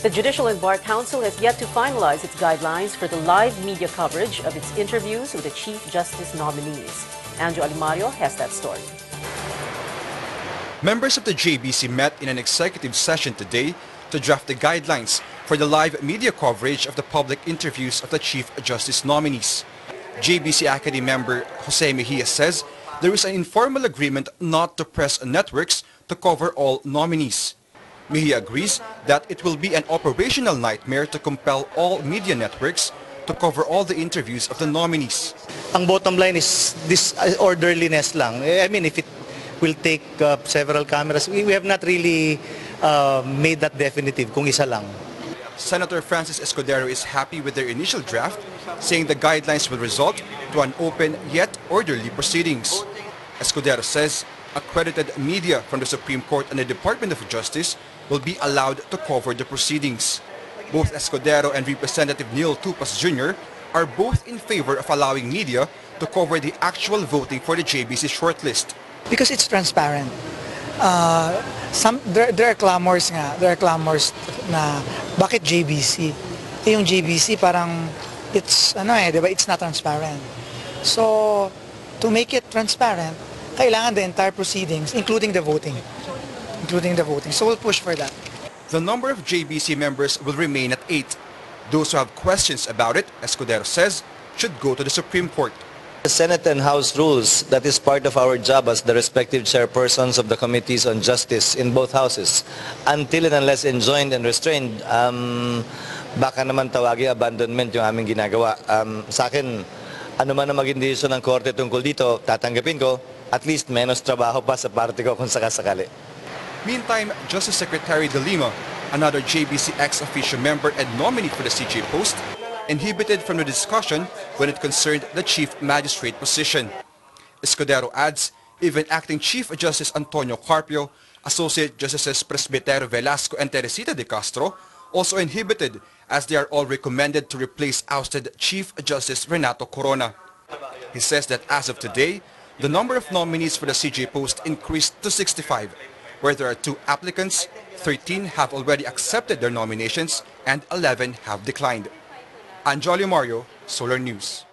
The Judicial and Bar Council has yet to finalize its guidelines for the live media coverage of its interviews with the Chief Justice nominees. Andrew Alimario has that story. Members of the JBC met in an executive session today to draft the guidelines for the live media coverage of the public interviews of the Chief Justice nominees. JBC Academy member Jose Mejia says there is an informal agreement not to press networks to cover all nominees. Mejia agrees that it will be an operational nightmare to compel all media networks to cover all the interviews of the nominees. Ang bottom line is this uh, orderliness lang. I mean, if it will take uh, several cameras, we, we have not really uh, made that definitive kung isa lang. Senator Francis Escudero is happy with their initial draft, saying the guidelines will result to an open yet orderly proceedings. Escudero says accredited media from the Supreme Court and the Department of Justice will be allowed to cover the proceedings. Both Escudero and Representative Neil Tupas Jr. are both in favor of allowing media to cover the actual voting for the JBC shortlist. Because it's transparent. Uh, some, there, there are clamors nga, there are clamors na bakit JBC? Eh, yung JBC parang it's ano eh, 'di ba? It's not transparent. So to make it transparent, kailangan the entire proceedings including the voting. Including the voting. So we'll push for that. The number of JBC members will remain at 8. Those who have questions about it, Escudero says, should go to the Supreme Court. The Senate and House rules that is part of our job as the respective chairpersons of the committees on justice in both houses. Until and unless enjoined and restrained, um, baka naman tawagi abandonment yung aming ginagawa. Um, sa akin, ano man ang maging desisyon ng korte tungkol dito, tatanggapin ko, at least menos trabaho pa sa parte ko kung sakasakali. Meantime, Justice Secretary De Lima, another JBC ex-officio member and nominee for the CJ post, inhibited from the discussion when it concerned the Chief Magistrate position. Escudero adds, even Acting Chief Justice Antonio Carpio, Associate Justices Presbitero Velasco and Teresita de Castro also inhibited as they are all recommended to replace ousted Chief Justice Renato Corona. He says that as of today, the number of nominees for the CJ post increased to 65, where there are two applicants, 13 have already accepted their nominations and 11 have declined. Anjali Mario, Solar News.